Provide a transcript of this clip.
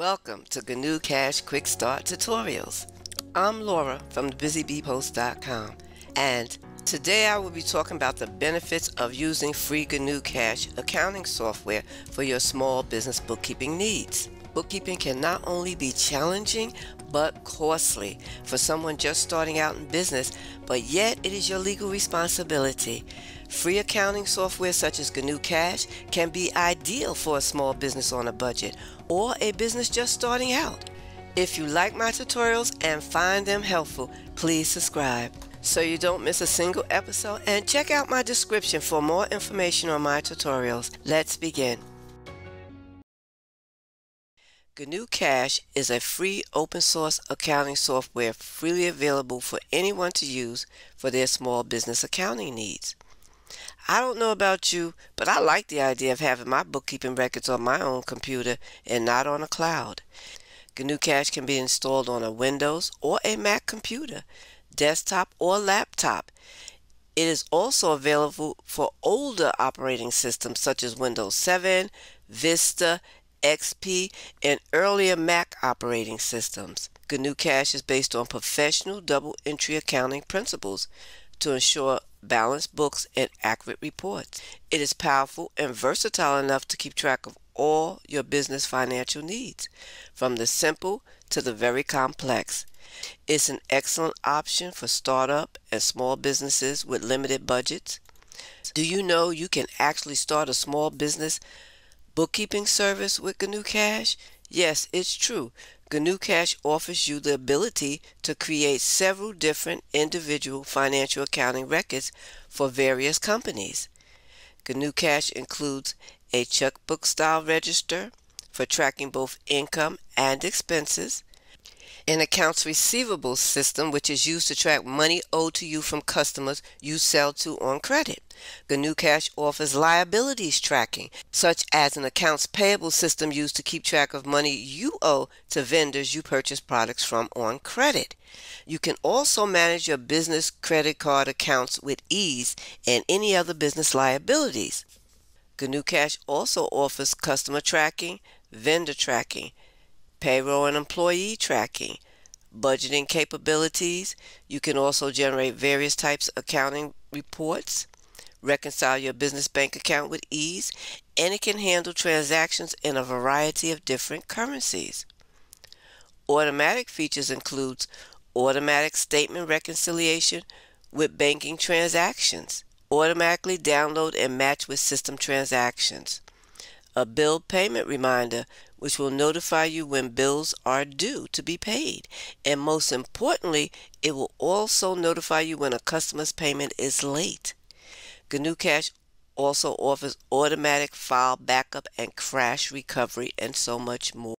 Welcome to GnuCash Quick Start Tutorials. I'm Laura from BusyBeePost.com and today I will be talking about the benefits of using free GNU Cash accounting software for your small business bookkeeping needs. Bookkeeping can not only be challenging but costly for someone just starting out in business, but yet it is your legal responsibility. Free accounting software such as GnuCash can be ideal for a small business on a budget or a business just starting out. If you like my tutorials and find them helpful, please subscribe so you don't miss a single episode and check out my description for more information on my tutorials. Let's begin. GnuCash is a free open source accounting software freely available for anyone to use for their small business accounting needs. I don't know about you, but I like the idea of having my bookkeeping records on my own computer and not on a cloud. GnuCash can be installed on a Windows or a Mac computer, desktop or laptop. It is also available for older operating systems such as Windows 7, Vista, XP, and earlier Mac operating systems. GnuCash is based on professional double entry accounting principles to ensure balanced books and accurate reports. It is powerful and versatile enough to keep track of all your business financial needs, from the simple to the very complex. It's an excellent option for startup and small businesses with limited budgets. Do you know you can actually start a small business bookkeeping service with GnuCash? Yes, it's true. GnuCash offers you the ability to create several different individual financial accounting records for various companies. GnuCash includes a checkbook style register for tracking both income and expenses, an accounts receivable system which is used to track money owed to you from customers you sell to on credit. GnuCash offers liabilities tracking, such as an accounts payable system used to keep track of money you owe to vendors you purchase products from on credit. You can also manage your business credit card accounts with ease and any other business liabilities. GnuCash also offers customer tracking, vendor tracking, payroll and employee tracking, budgeting capabilities. You can also generate various types of accounting reports, reconcile your business bank account with ease, and it can handle transactions in a variety of different currencies. Automatic features includes automatic statement reconciliation with banking transactions, automatically download and match with system transactions, a bill payment reminder which will notify you when bills are due to be paid. And most importantly, it will also notify you when a customer's payment is late. GnuCash also offers automatic file backup and crash recovery and so much more.